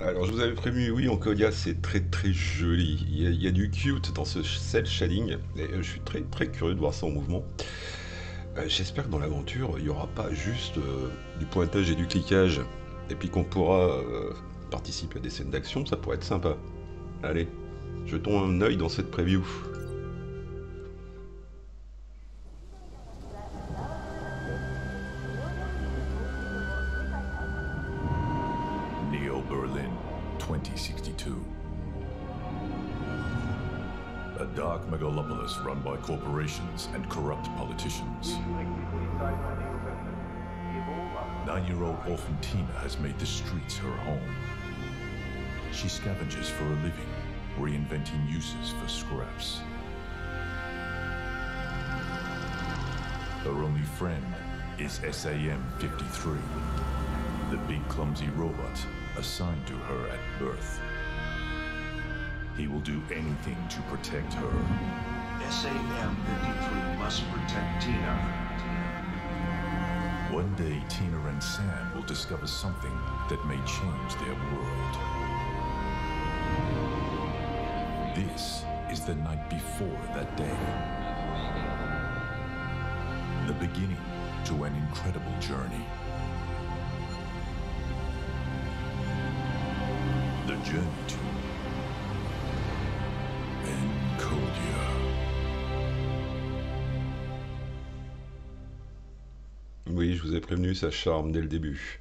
Alors je vous avais prévenu, oui, Encodia c'est très très joli. Il y, a, du cute dans ce cel shading et euh, je suis très très curieux de voir ça en mouvement. Euh, J'espère que dans l'aventure il n'y aura pas juste euh, du pointage et du cliquage et puis qu'on pourra participer à des scènes d'action, ça pourrait être sympa. Allez, jetons un œil dans cette preview. Corporations and corrupt politicians. Nine year old orphan Tina has made the streets her home. She scavenges for a living, reinventing uses for scraps. Her only friend is SAM 53, the big clumsy robot assigned to her at birth. He will do anything to protect her. SAM-53 must protect Tina. One day, Tina and Sam will discover something that may change their world. This is the night before that day. The beginning to an incredible journey. The journey to je vous ai prévenu, ça charme dès le début.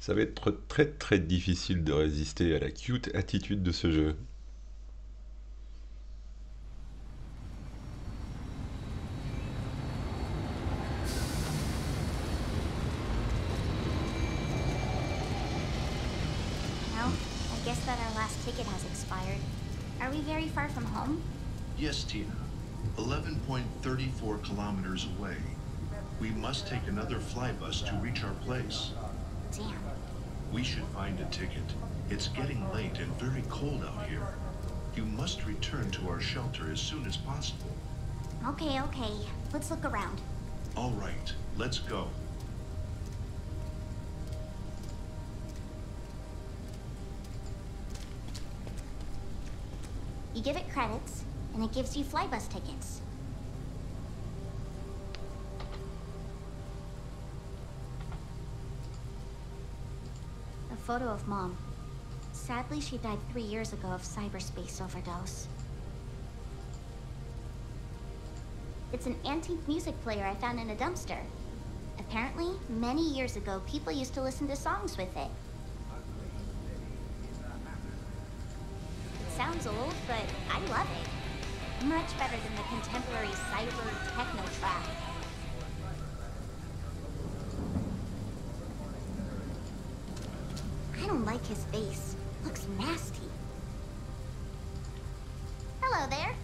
Ça va être très très difficile de résister à la cute attitude de ce jeu. Well, I guess that our last ticket has expired. Are we very far from home? Yes, Tina. 11.34 kilometers away. We must take another flybus to reach our place. Damn. We should find a ticket. It's getting late and very cold out here. You must return to our shelter as soon as possible. Okay, okay. Let's look around. All right, let's go. You give it credits, and it gives you flybus tickets. Photo of Mom. Sadly, she died three years ago of cyberspace overdose. It's an antique music player I found in a dumpster. Apparently, many years ago, people used to listen to songs with it. It sounds old, but I love it. Much better than the contemporary cyber techno trap. Don't like his face. Looks nasty. Hello there.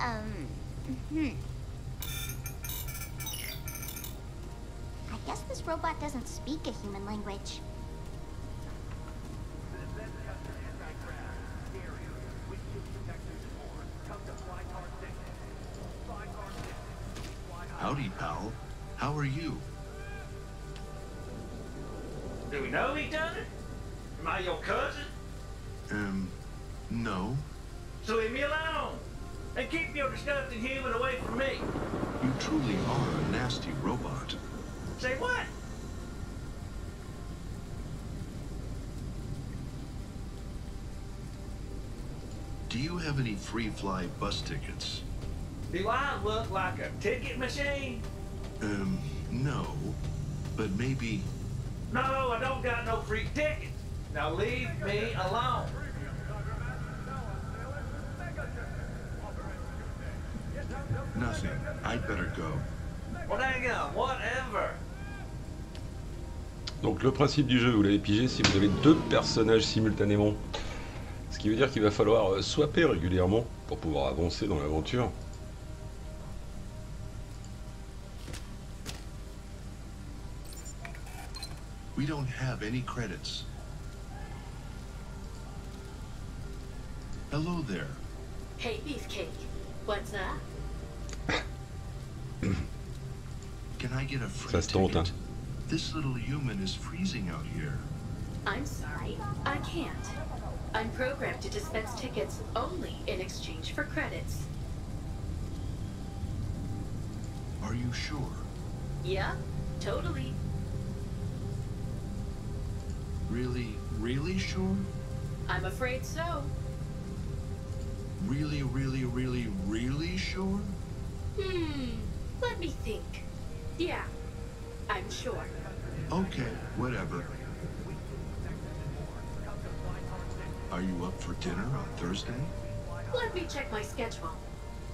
Um, hmm. I guess this robot doesn't speak a human language. Howdy, pal. How are you? Do we know each other? Am I your cousin? Um, no. So leave me alone. And keep your disgusting human away from me. You truly are a nasty robot. Say what? Do you have any free fly bus tickets? Do I look like a ticket machine? Um, no. But maybe. No, I don't got no free tickets. Now leave me alone. Nothing. I'd better go. Well, dang on, whatever. Donc le principe du jeu, vous l'avez pigé, si vous avez deux personnages simultanément. Ce qui veut dire qu'il va falloir euh, swapper régulièrement pour pouvoir avancer dans l'aventure. We don't have any credits. Hello there. Hey, Beefcake. What's that? Can I get a free Ça se tente, ticket? This little human is freezing out here. I'm sorry, I can't. I'm programmed to dispense tickets only in exchange for credits. Are you sure? Yeah, totally. Really, really sure? I'm afraid so. Really, really, really, really sure? Hmm, let me think. Yeah, I'm sure. Okay, whatever. Are you up for dinner on Thursday? Let me check my schedule.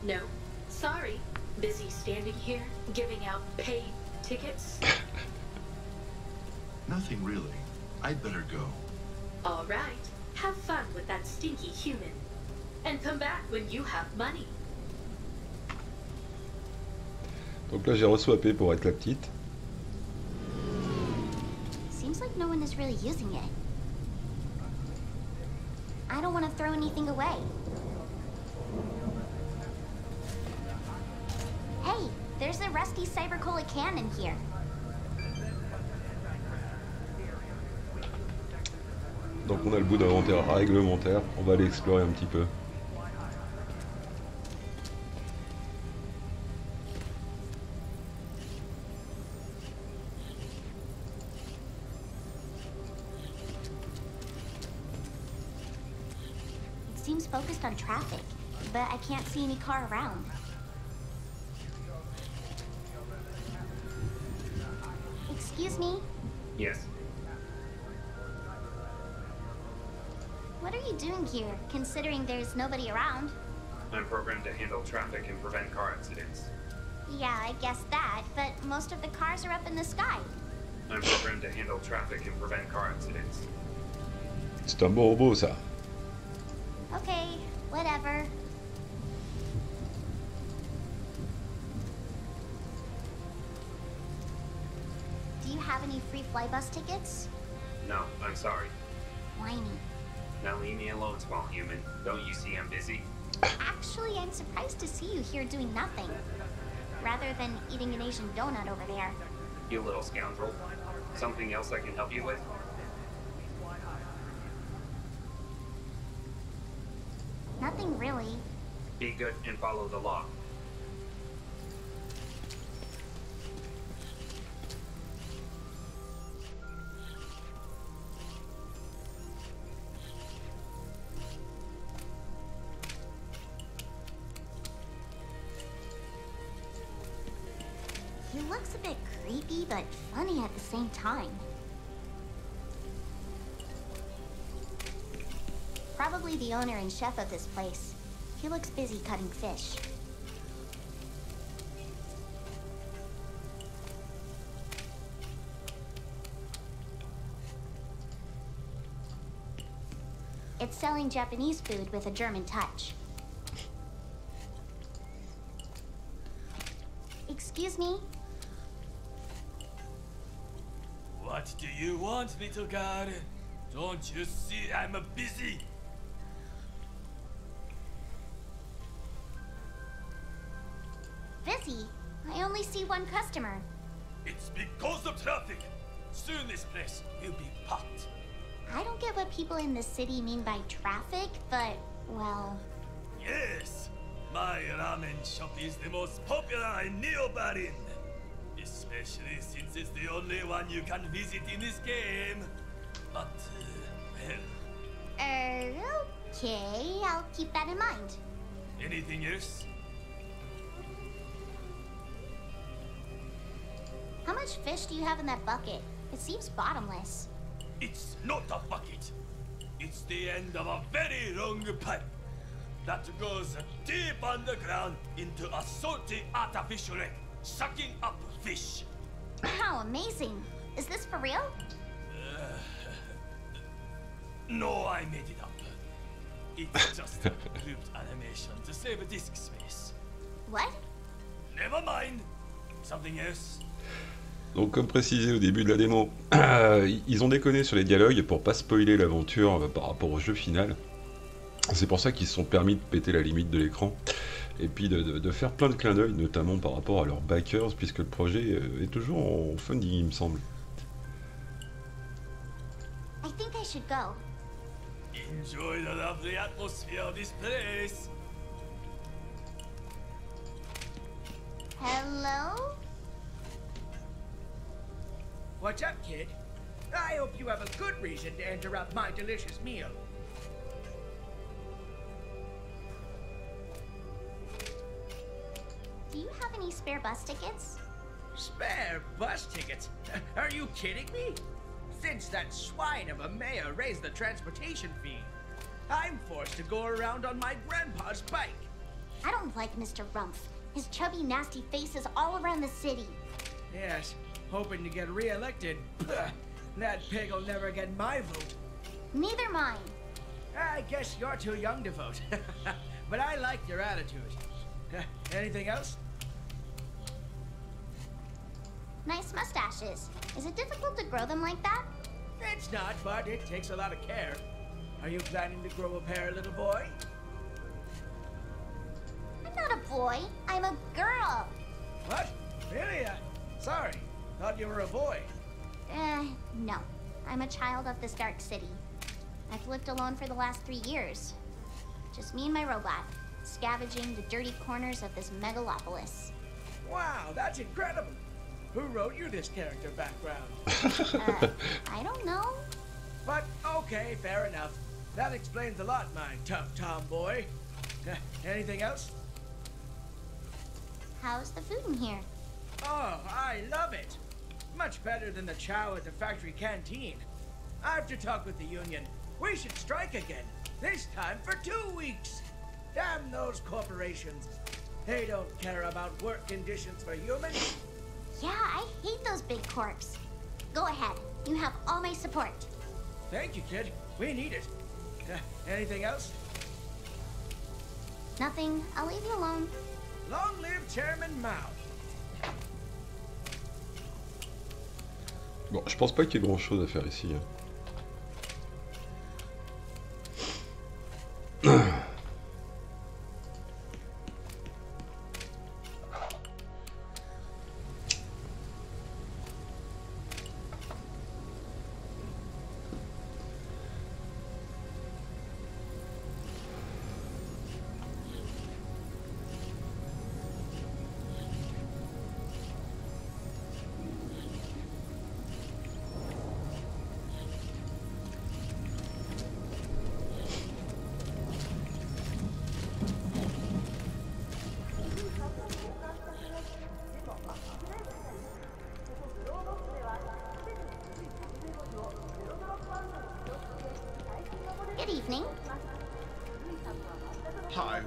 No, sorry. Busy standing here, giving out paid tickets. Nothing really. I'd better go. All right, have fun with that stinky human. And come back when you have money. Donc là j'ai reswappé pour être la petite. Seems like no one is really using it. I don't want to throw anything away. Hey, there's a rusty cyber cola can in here. Donc on a le bout d'inventaire réglementaire, on va aller explorer un petit peu. It seems focused on traffic, but I can't see any car around. Excuse me, Yes. Doing here, considering there's nobody around? I'm programmed to handle traffic and prevent car accidents. Yeah, I guess that, but most of the cars are up in the sky. I'm programmed to handle traffic and prevent car accidents. C'est un beau robot ça. Okay, whatever. Do you have any free flybus tickets? No, I'm sorry. Whiny. Now leave me alone, small human. Don't you see I'm busy? Actually, I'm surprised to see you here doing nothing. Rather than eating an Asian donut over there. You little scoundrel. Something else I can help you with? Nothing really. Be good and follow the law. Same time. Probably the owner and chef of this place. He looks busy cutting fish. It's selling Japanese food with a German touch. Excuse me? What do you want, little guy? Don't you see I'm busy? Busy? I only see one customer. It's because of traffic. Soon this place will be packed. I don't get what people in the city mean by traffic, but, well, Yes, my ramen shop is the most popular in Neo Berlin. Especially since it's the only one you can visit in this game. But, uh, well, er, okay, I'll keep that in mind. anything else? How much fish do you have in that bucket? It seems bottomless. It's not a bucket. It's the end of a very long pipe that goes deep underground into a salty artificial lake, sucking up fish. How amazing! Is this for real? No, I made it up. It's just a looped animation to save disk space. What? Never mind. Something else? Donc comme précisé au début de la démo, ils ont déconné sur les dialogues pour pas spoiler l'aventure par rapport au jeu final. C'est pour ça qu'ils se sont permis de péter la limite de l'écran et puis de, de, de, faire plein de clins d'œil, notamment par rapport à leurs backers, puisque le projet euh, est toujours en funding, il me semble. I think I should go. Enjoy the lovely atmosphere of this place. Hello? What's up, kid? I hope you have a good reason to interrupt my delicious meal. Do you have any spare bus tickets? Spare bus tickets? Are you kidding me? Since that swine of a mayor raised the transportation fee, I'm forced to go around on my grandpa's bike. I don't like Mr. Rumpf. His chubby, nasty face is all around the city. Yes, hoping to get reelected. that pig will never get my vote. Neither mine. I guess you're too young to vote. but I like your attitude. Anything else? Nice mustaches. Is it difficult to grow them like that? It's not, but it takes a lot of care. Are you planning to grow a pair, little boy? I'm not a boy. I'm a girl. What? Really? Uh, sorry. Thought you were a boy. Eh, no. I'm a child of this dark city. I've lived alone for the last three years. Just me and my robot, scavenging the dirty corners of this megalopolis. Wow, that's incredible. Who wrote you this character background? Uh, I don't know. But okay, fair enough. That explains a lot, my tough tomboy. Anything else? How's the food in here? Oh, I love it. Much better than the chow at the factory canteen. I have to talk with the union. We should strike again. This time for two weeks. Damn those corporations. They don't care about work conditions for humans. Yeah, I hate those big corks. Go ahead. You have all my support. Thank you, kid. We need it. Uh, anything else? Nothing. I'll leave you alone. Long live Chairman Mao. Bon, je pense pas qu'il y ait grand chose à faire ici. hein.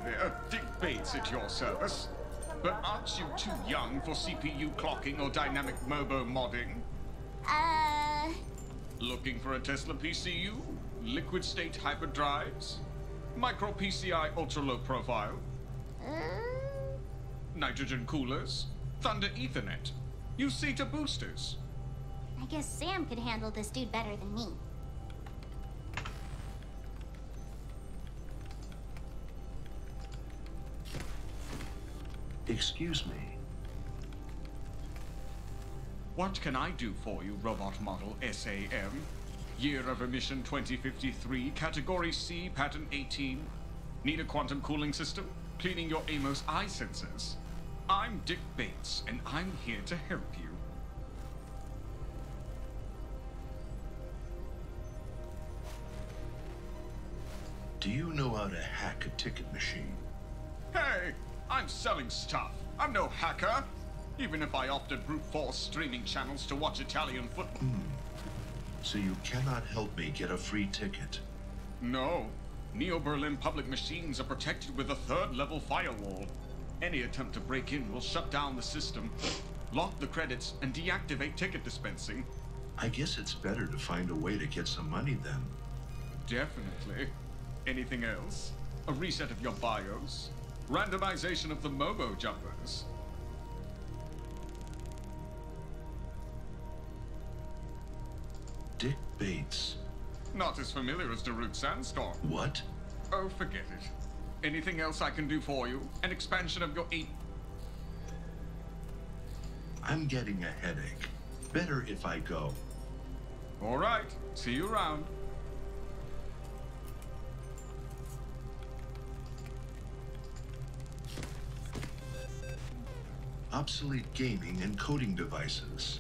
There, Dick Bates at your service. But aren't you too young for CPU clocking or dynamic mobo modding? Uh, Looking for a Tesla PCU? Liquid state hyperdrives? Micro PCI ultra low profile? uh, Nitrogen coolers? Thunder Ethernet? UCTA boosters? I guess Sam could handle this dude better than me. Excuse me. What can I do for you, robot model SAM? Year of emission 2053, category C, pattern 18. Need a quantum cooling system? Cleaning your Amos eye sensors? I'm Dick Bates, and I'm here to help you. Do you know how to hack a ticket machine? Hey, I'm selling stuff. I'm no hacker. Even if I opted brute force streaming channels to watch Italian football. Hmm. So you cannot help me get a free ticket. No. Neo Berlin public machines are protected with a third level firewall. Any attempt to break in will shut down the system, lock the credits, and deactivate ticket dispensing. I guess it's better to find a way to get some money then. Definitely. Anything else? A reset of your BIOS? Randomization of the Mobo jumpers? Dick Bates. Not as familiar as Darude Sandstorm. What? Oh, forget it. Anything else I can do for you? An expansion of your eight. I'm getting a headache. Better if I go. All right. See you around. Obsolete gaming and coding devices.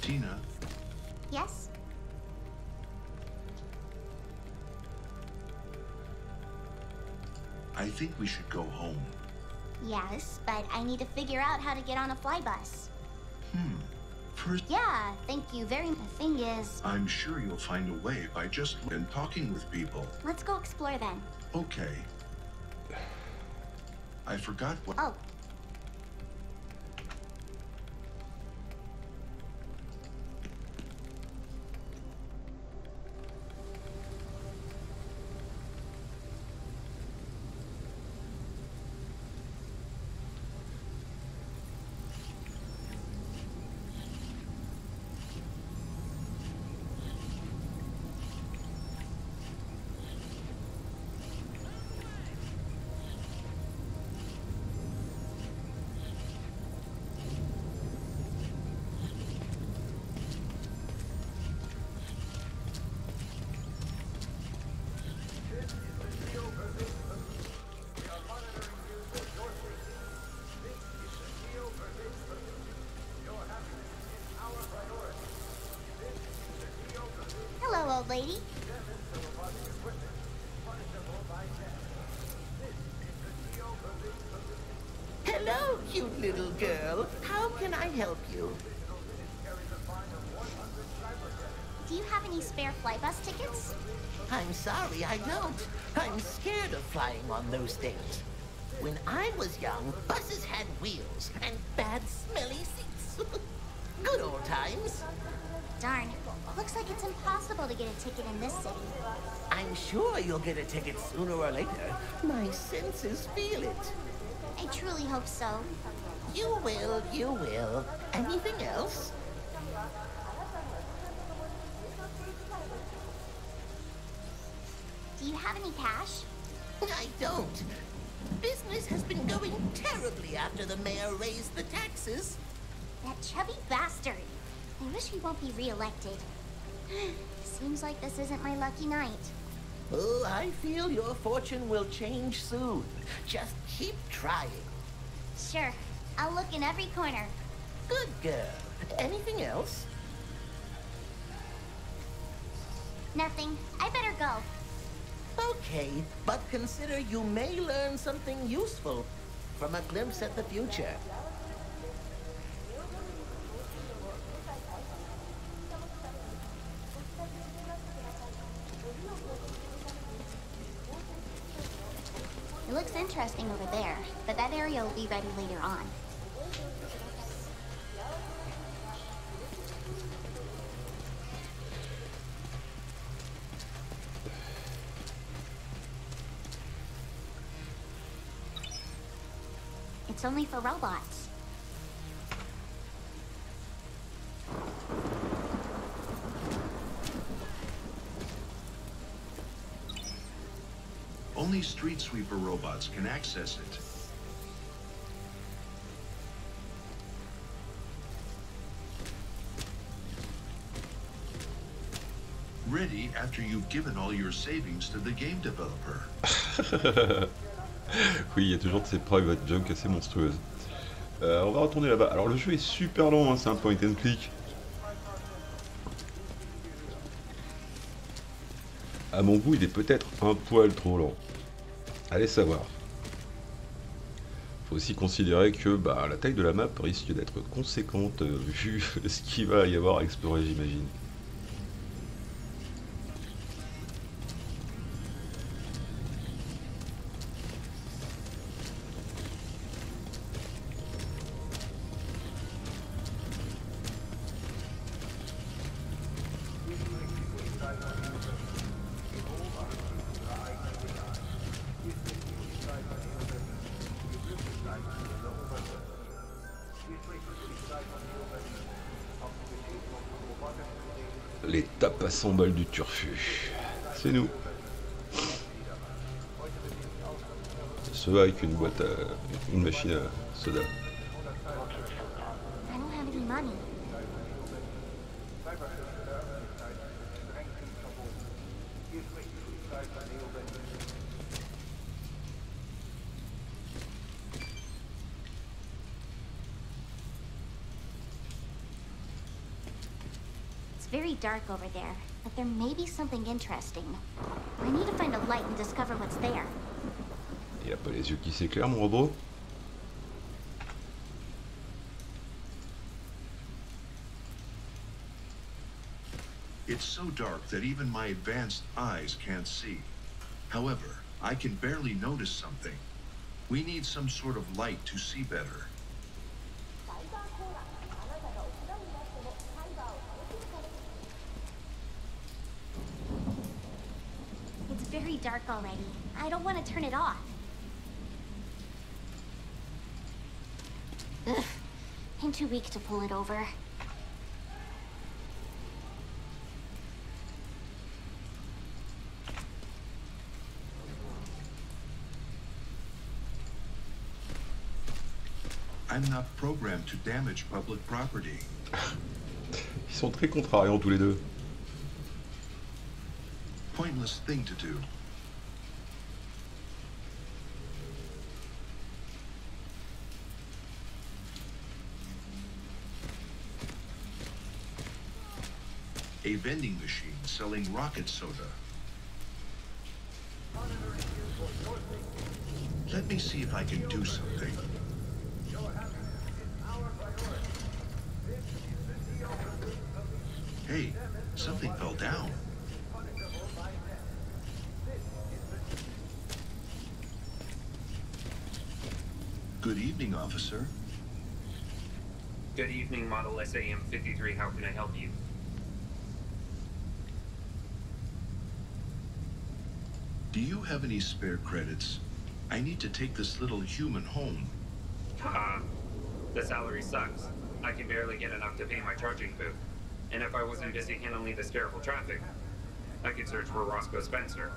Tina, Yes? I think we should go home. Yes, but I need to figure out how to get on a fly bus. Yeah, thank you very much. The thing is, I'm sure you'll find a way by just and talking with people. let's go explore then. Okay. I forgot what. Oh, hello, old lady. Hello, cute little girl. How can I help you? Do you have any spare fly bus tickets? I'm sorry, I don't. I'm scared of flying on those things. When I was young, buses had wheels and bad smelly seats. Good old times. Darn. Looks like it's impossible to get a ticket in this city. I'm sure you'll get a ticket sooner or later. My senses feel it. I truly hope so. You will, you will. Anything else? Do you have any cash? I don't. Business has been going terribly after the mayor raised the taxes. That chubby bastard. I wish he won't be reelected. Seems like this isn't my lucky night. Oh, I feel your fortune will change soon. Just keep trying. Sure. I'll look in every corner. Good girl. Anything else? Nothing. I better go. Okay, but consider you may learn something useful from a glimpse at the future. It's only for robots. Only street sweeper robots can access it. Ready after you've given all your savings to the game developer. oui, il y a toujours de ces private junk assez monstrueuses. Euh, on va retourner là-bas. Alors le jeu est super long, hein, c'est un point and click. À mon goût, il est peut-être un poil trop lent. Allez savoir. Faut aussi considérer que bah, la taille de la map risque d'être conséquente euh, vu ce qu'il va y avoir à explorer, j'imagine. Les tapes à 100 balles du turfu. C'est nous. Ce avec une boîte à... une machine à soda. Dark over there, but there may be something interesting. I need to find a light and discover what's there. Il a pas les yeux qui s'éclairent, mon robot It's so dark that even my advanced eyes can't see. However, I can barely notice something. We need some sort of light to see better. It's very dark already. I don't want to turn it off. Ugh. I'm too weak to pull it over. I'm not programmed to damage public property. Ils sont très contrariants tous les deux. Pointless thing to do. A vending machine selling rocket soda. Let me see if I can do something. Hey, something fell down. Good evening, officer. Good evening, Model SAM 53. How can I help you? Do you have any spare credits? I need to take this little human home. Haha. the salary sucks. I can barely get enough to pay my charging booth. And if I wasn't busy handling this terrible traffic, I could search for Roscoe Spencer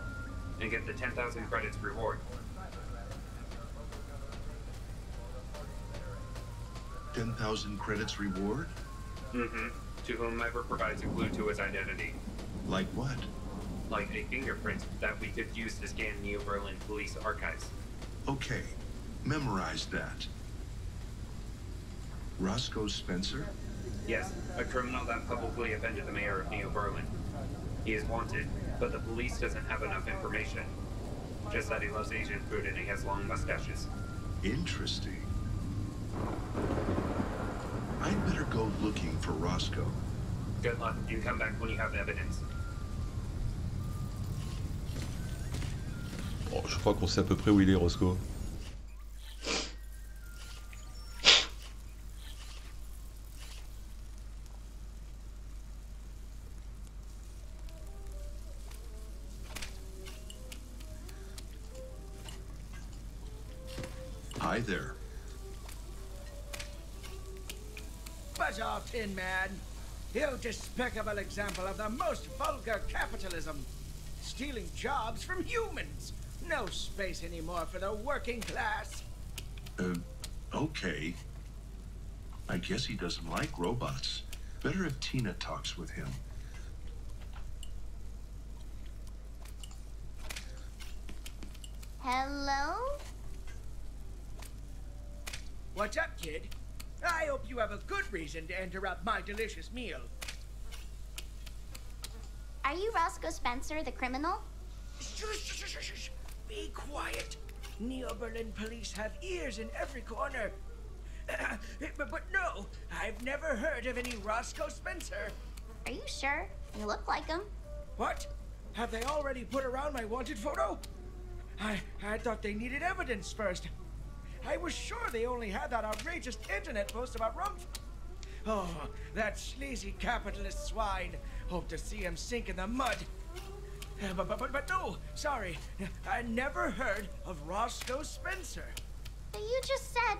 and get the 10,000 credits reward. 10,000 credits reward? Mm-hmm. To whomever provides a clue to his identity. Like what? Like a fingerprint that we could use to scan Neo Berlin police archives. Okay, memorize that. Roscoe Spencer? Yes, a criminal that publicly offended the mayor of Neo Berlin. He is wanted, but the police doesn't have enough information. Just that he loves Asian food and he has long mustaches. Interesting. I'd better go looking for Roscoe. Good luck, You come back when you have evidence. Bon, je crois qu'on sait à peu près où il est, Roscoe. Hi there. Buzz off, Tin Man. You despicable example of the most vulgar capitalism. Stealing jobs from humans. No space anymore for the working class. Uh, okay. I guess he doesn't like robots. Better if Tina talks with him. Hello? What's up, kid? I hope you have a good reason to interrupt my delicious meal. Are you Roscoe Spencer, the criminal? Shh, shh, shh, shh, shh. Be quiet. Neo Berlin police have ears in every corner. but, but no, I've never heard of any Roscoe Spencer. Are you sure? You look like him. What? Have they already put around my wanted photo? I I thought they needed evidence first. I was sure they only had that outrageous internet post about Rumpf. Oh, that sleazy capitalist swine. Hope to see him sink in the mud. But, but, but, but no, sorry. I never heard of Roscoe Spencer. But you just said.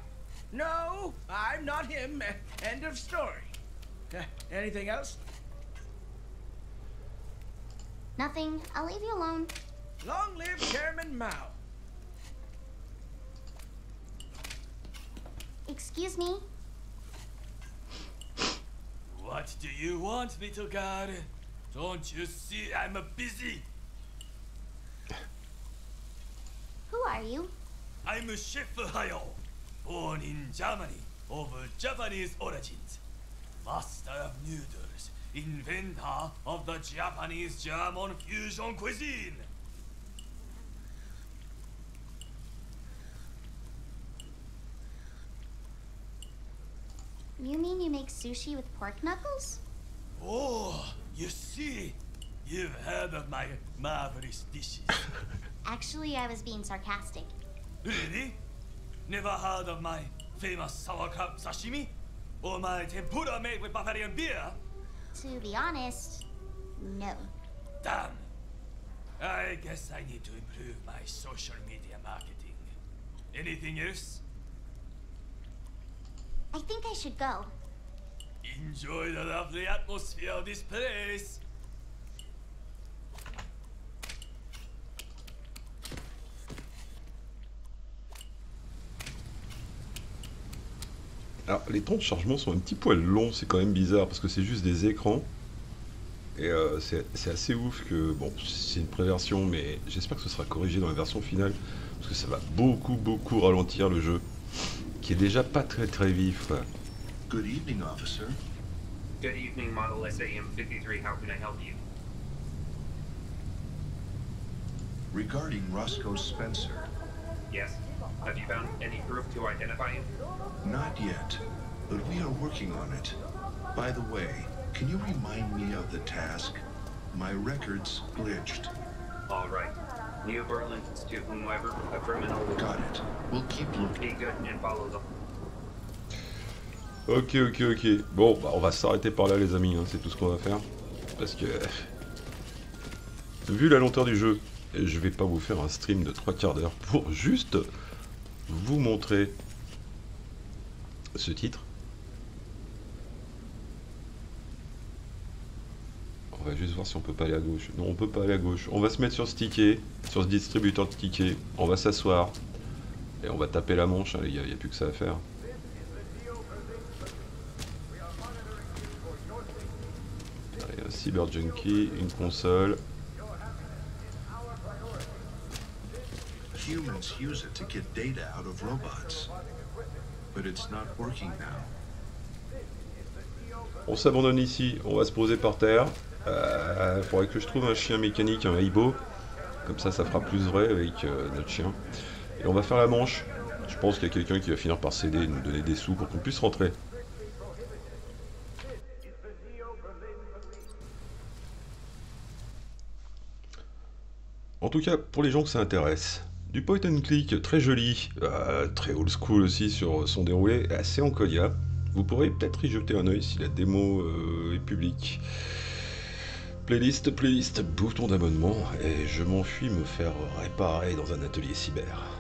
No, I'm not him. End of story. Anything else? Nothing. I'll leave you alone. Long live Chairman Mao. Excuse me? What do you want, little guy? Don't you see I'm a busy? Who are you? I'm Chef Hayo, born in Germany, of Japanese origins. Master of noodles, inventor of the Japanese German fusion cuisine. You mean you make sushi with pork knuckles? Oh, you see, you've heard of my marvelous dishes. Actually, I was being sarcastic. really? Never heard of my famous sauerkraut sashimi? Or my tempura made with Bavarian beer? To be honest, no. Damn. I guess I need to improve my social media marketing. Anything else? I think I should go. Enjoy the lovely atmosphere of this place. Alors, les temps de chargement sont un petit poil longs, c'est quand même bizarre parce que c'est juste des écrans. Et euh, c'est assez ouf que, bon, c'est une préversion, mais j'espère que ce sera corrigé dans la version finale parce que ça va beaucoup, beaucoup ralentir le jeu qui est déjà pas très très vif. Good evening, officer. Good evening, Model SAM-53. How can I help you? Regarding Roscoe Spencer, Yes. Have you found any proof to identify him? not yet, but we are working on it. By the way, can you remind me of the task? My records glitched. All right. Neo Berlin to whomever a criminal Got it. We'll keep looking. be good and follow the Ok, ok, ok. Bon, bah, on va s'arrêter par là, les amis, hein, c'est tout ce qu'on va faire. Parce que, vu la lenteur du jeu, je vais pas vous faire un stream de 3 quarts d'heure pour juste vous montrer ce titre. On va juste voir si on peut pas aller à gauche. Non, on peut pas aller à gauche. On va se mettre sur ce ticket, sur ce distributeur de tickets. On va s'asseoir. Et on va taper la manche, hein, les gars, il n'y a plus que ça à faire. Allez, un Cyber Junkie, une console. Humans use it to get data out of robots. But it's not working now. On s'abandonne ici, on va se poser par terre. Il faudrait que je trouve un chien mécanique, un Aibo. Comme ça, ça fera plus vrai avec euh, notre chien. Et on va faire la manche. Je pense qu'il y a quelqu'un qui va finir par céder et nous donner des sous pour qu'on puisse rentrer. En tout cas, pour les gens que ça intéresse, du point and click très joli, euh, très old school aussi sur son déroulé, assez en Kodia. Vous pourrez peut-être y jeter un oeil si la démo euh, est publique. Playlist, playlist, bouton d'abonnement, et je m'enfuis me faire réparer dans un atelier cyber.